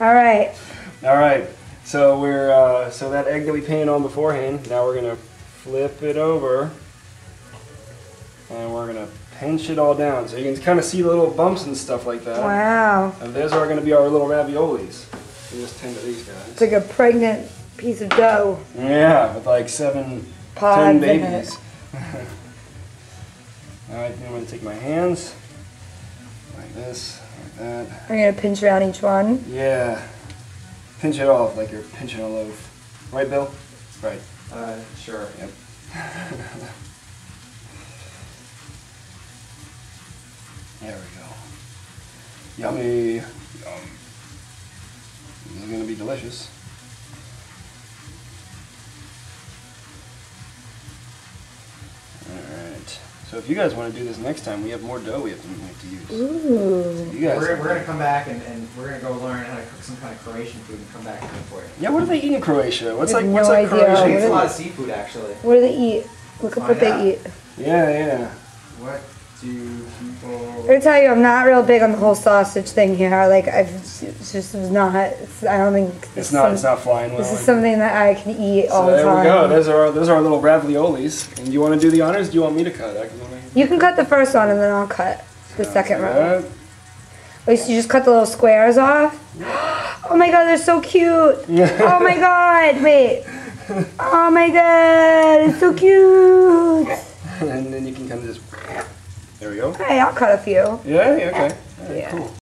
All right. All right. So we're uh, so that egg that we painted on beforehand. Now we're gonna flip it over, and we're gonna pinch it all down so you can kind of see the little bumps and stuff like that. Wow. And those are gonna be our little raviolis. You just tend to these guys. It's like a pregnant piece of dough. Yeah, with like seven, Pods ten babies. all right, then I'm gonna take my hands this, like that. I'm gonna pinch around each one. Yeah. Pinch it off like you're pinching a loaf. Right, Bill? Right. Uh, sure. Yep. there we go. Yummy. Yum. This is gonna be delicious. So if you guys want to do this next time, we have more dough we have to, we have to use. Ooh. You guys. We're, we're gonna come back and, and we're gonna go learn how to cook some kind of Croatian food and come back and cook for you. Yeah, what do they eat in Croatia? What's I have like what's no like idea. Croatian think it's a What lot of seafood actually. What do they eat? Look at what Find they out. eat. Yeah, yeah. What do I'm people? gonna tell you, I'm not real big on the whole sausage thing here. Like, I've it's just was not. It's, I don't think It's this not is it's not flying well. This is something that I can eat all so the there we go. Those are our, those are our little raviolis. And you want to do the honors? Do you want me to cut? I can, You can cut the first one and then I'll cut the second like row. that. Wait, so you just cut the little squares off? Oh my god, they're so cute. Oh my god, wait. Oh my god, it's so cute. and then you can kind of just. There we go. Hey, I'll cut a few. Yeah. Okay. Right, Yeah. Cool.